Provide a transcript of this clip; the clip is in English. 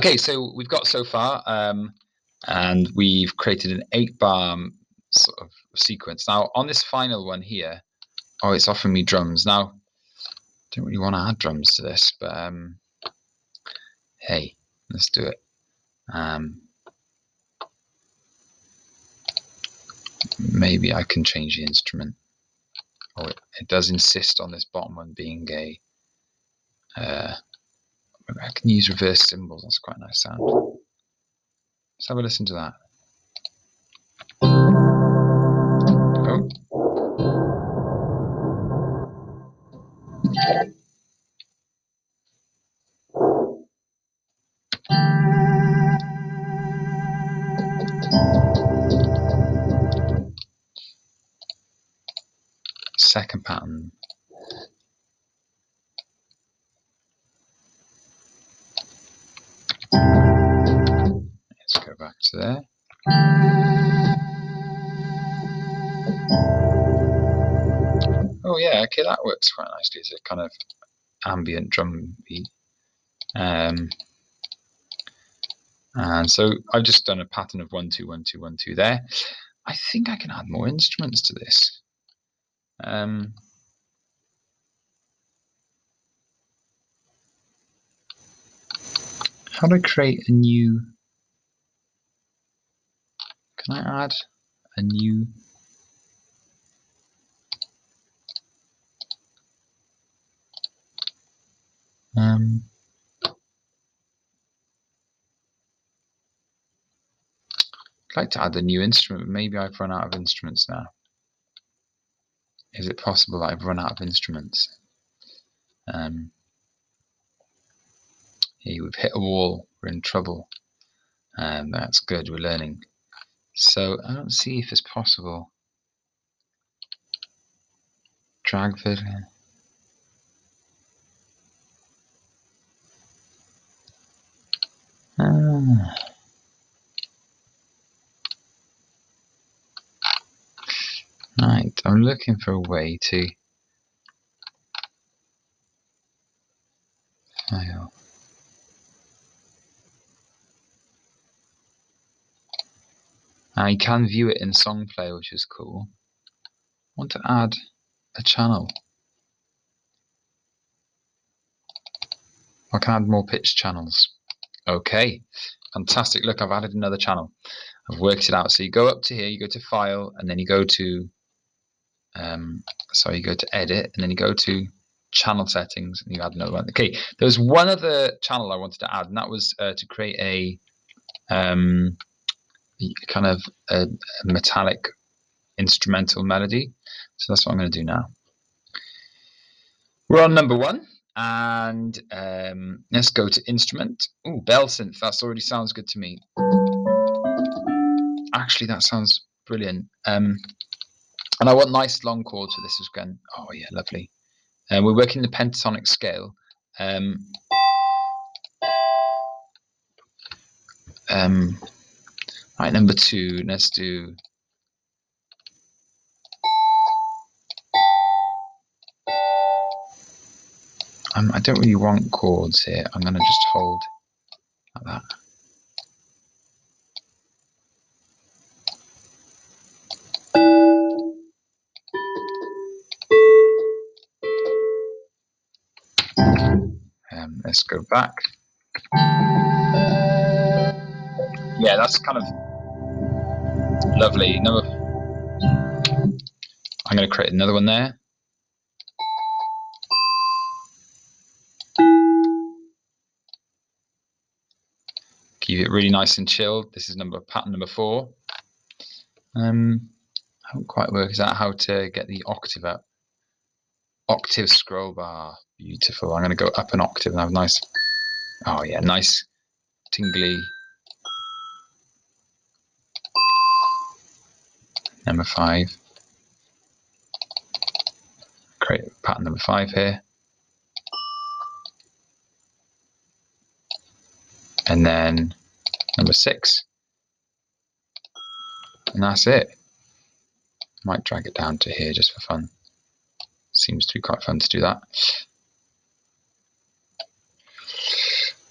Okay, so we've got so far, um, and we've created an eight bar sort of sequence. Now on this final one here, oh, it's offering me drums. Now, don't really want to add drums to this, but um, hey, let's do it. Um, maybe I can change the instrument. Oh, it, it does insist on this bottom one being a. Uh, can use reverse cymbals. That's quite a nice sound. Let's have a listen to that. second pattern. There. Oh yeah, okay, that works quite nicely as a kind of ambient drum beat. Um, and so I've just done a pattern of one, two, one, two, one, two there. I think I can add more instruments to this. Um, how do I create a new? Can I add a new? Um, I'd like to add a new instrument, maybe I've run out of instruments now. Is it possible that I've run out of instruments? Um, hey, we've hit a wall. We're in trouble. Um, that's good. We're learning. So I don't see if it's possible. Drag video. Ah. Right, I'm looking for a way to file. Now you can view it in song player, which is cool. I want to add a channel. I can add more pitch channels. Okay, fantastic. Look, I've added another channel. I've worked it out. So you go up to here, you go to File, and then you go to um, so you go to edit and then you go to channel settings and you add another one. Okay, there was one other channel I wanted to add, and that was uh, to create a um, kind of a, metallic instrumental melody. So that's what I'm going to do now. We're on number one, and um, let's go to instrument. Oh, bell synth. That already sounds good to me. Actually, that sounds brilliant. Um, and I want nice long chords for this again. Oh yeah, lovely. And uh, we're working the pentatonic scale. Um, um, right, number two. Let's do. Um, I don't really want chords here. I'm going to just hold like that. Let's go back. Yeah, that's kind of lovely. Number. I'm going to create another one there. Keep it really nice and chilled. This is number pattern number four. Um, I haven't quite worked out how to get the octave up. Octave scroll bar. Beautiful. I'm going to go up an octave and have a nice, oh yeah, nice tingly. Number five. Create pattern number five here. And then number six. And that's it. Might drag it down to here just for fun seems to be quite fun to do that.